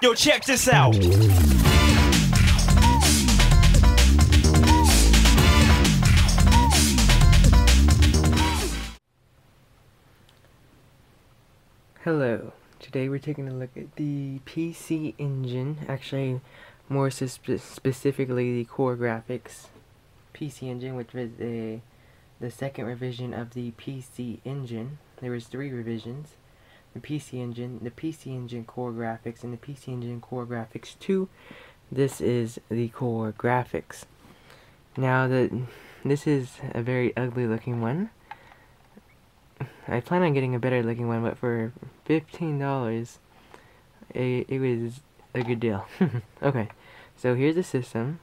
Yo, check this out. Hello. Today we're taking a look at the PC Engine, actually more spe specifically the CoreGrafx PC Engine, which was the, the second revision of the PC Engine. There was three revisions. The PC Engine, the PC Engine CoreGrafx, and the PC Engine CoreGrafx 2. This is the CoreGrafx. Now, the, this is a very ugly looking one. I plan on getting a better looking one, but for $15, it, it was a good deal. okay, so here's the system.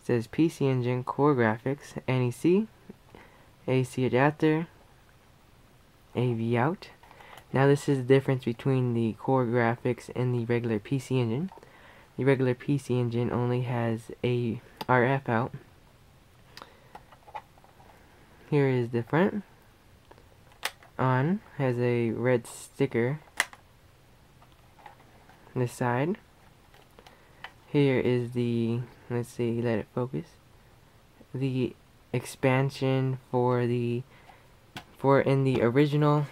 It says PC Engine CoreGrafx, NEC, AC adapter, AV out. Now this is the difference between the CoreGrafx and the regular PC Engine. The regular PC Engine only has a RF out. Here is the front on has a red sticker this side here is the let's see let it focus the expansion for the for in the original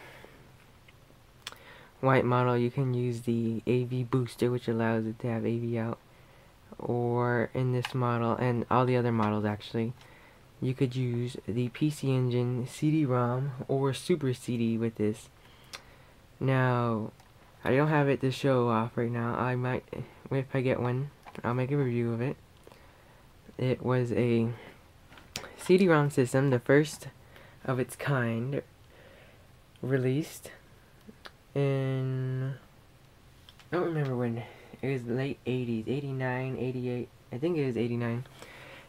white model you can use the AV booster which allows it to have AV out or in this model and all the other models actually you could use the PC Engine CD-ROM or Super CD with this. Now, I don't have it to show off right now. I might, if I get one, I'll make a review of it. It was a CD-ROM system, the first of its kind, released in, I don't remember when, it was late 80s, 89, 88, I think it was 89.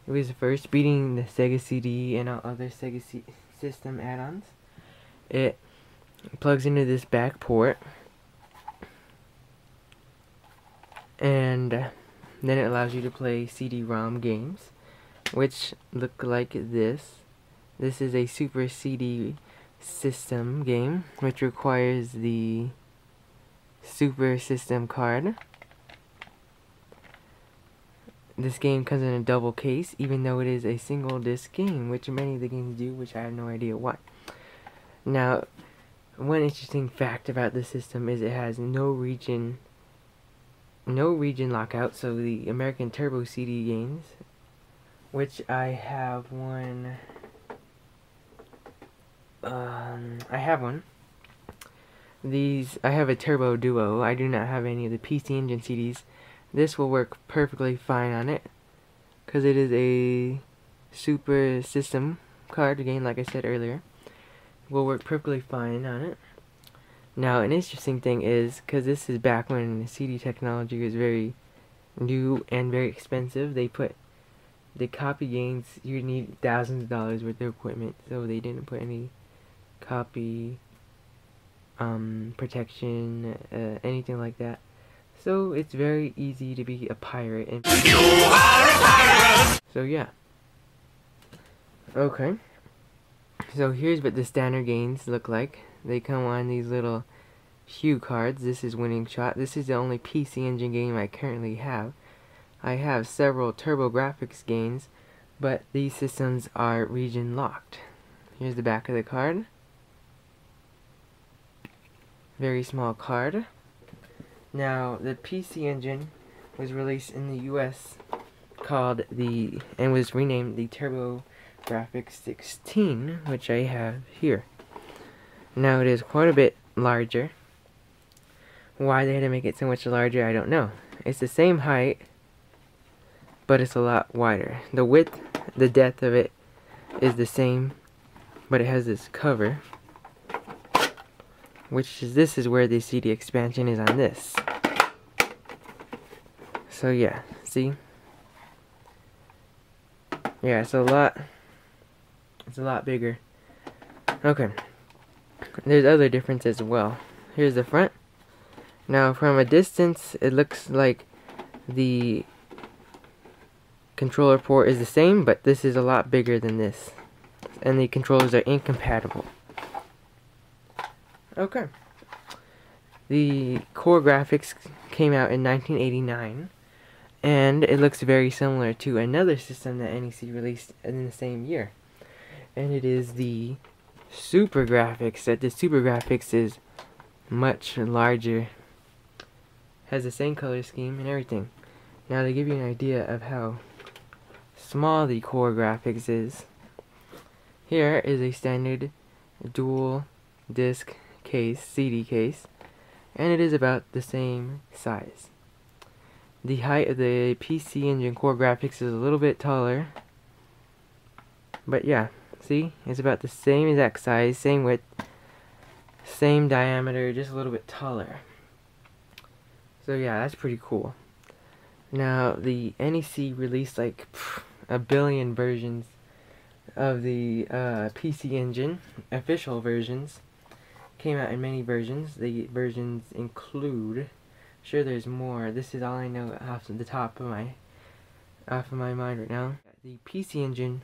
It was first beating the Sega CD and all other Sega C system add-ons. It plugs into this back port. And then it allows you to play CD-ROM games, which look like this. This is a Super CD system game, which requires the Super System card. This game comes in a double case, even though it is a single disc game, which many of the games do, which I have no idea why. Now, one interesting fact about the system is it has no region no region lockout, so the American Turbo CD games, which I have one um, I have one. These, I have a Turbo Duo. I do not have any of the PC Engine CDs. This will work perfectly fine on it because it is a super system card again like I said earlier will work perfectly fine on it now an interesting thing is because this is back when CD technology was very new and very expensive they put the copy gains you need thousands of dollars worth of equipment so they didn't put any copy um, protection uh, anything like that so it's very easy to be a pirate. And you are a pirate! So yeah. Okay. So here's what the standard gains look like. They come on these little HuCards. This is Winning Shot. This is the only PC Engine game I currently have. I have several TurboGrafx games, but these systems are region locked. Here's the back of the card. Very small card. Now, the PC Engine was released in the US called the, and was renamed the Turbo Graphics 16, which I have here. Now, it is quite a bit larger. Why they had to make it so much larger, I don't know. It's the same height, but it's a lot wider. The width, the depth of it is the same, but it has this cover which is this is where the CD expansion is on this. So yeah, see? Yeah, it's a lot, it's a lot bigger. Okay, there's other differences as well. Here's the front. Now from a distance, it looks like the controller port is the same, but this is a lot bigger than this. And the controllers are incompatible. Okay. The CoreGrafx came out in 1989 and it looks very similar to another system that NEC released in the same year. And it is the SuperGrafx. That the SuperGrafx is much larger, has the same color scheme and everything. Now to give you an idea of how small the CoreGrafx is, here is a standard dual disc case, CD case, and it is about the same size. The height of the PC Engine CoreGrafx is a little bit taller, but yeah, see, it's about the same exact size, same width, same diameter, just a little bit taller. So yeah, that's pretty cool. Now, the NEC released like pff, a billion versions of the uh, PC Engine, official versions. Came out in many versions. The versions include, sure there's more, this is all I know off the top of my, off of my mind right now. The PC Engine,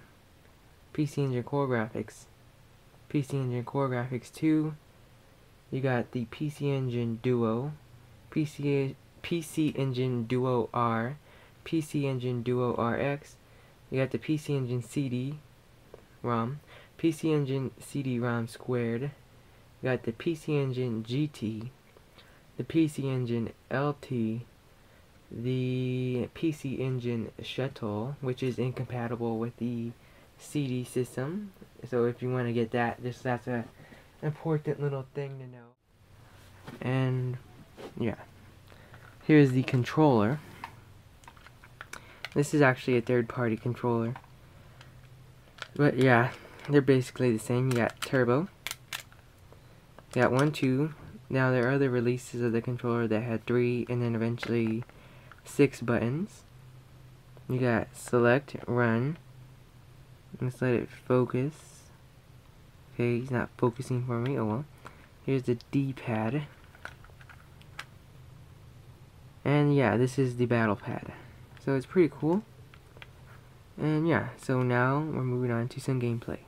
PC Engine CoreGrafx, PC Engine CoreGrafx 2, you got the PC Engine Duo, PC, PC Engine Duo R, PC Engine Duo RX, you got the PC Engine CD ROM, PC Engine CD ROM squared, you got the PC Engine GT, the PC Engine LT, the PC Engine Shuttle, which is incompatible with the CD system. So if you want to get that, just that's a important little thing to know. And yeah, here's the controller. This is actually a third-party controller. But yeah, they're basically the same. You got turbo. Got one, two. Now there are other releases of the controller that had three and then eventually six buttons. You got select, run. Let's let it focus. Okay, he's not focusing for me. Oh well. Here's the D-pad. And yeah, this is the battle pad. So it's pretty cool. And yeah, so now we're moving on to some gameplay.